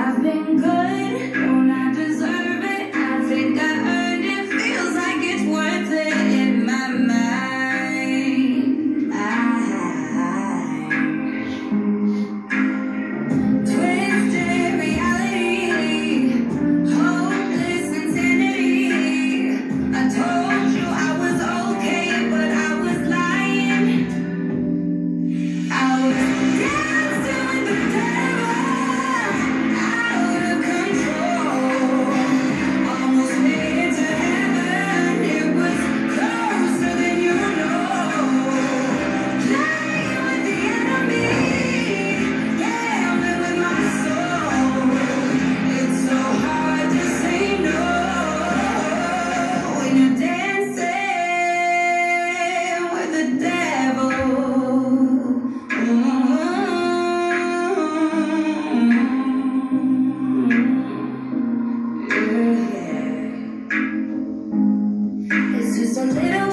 I've been good, don't I deserve it? I think I here. It's just a little.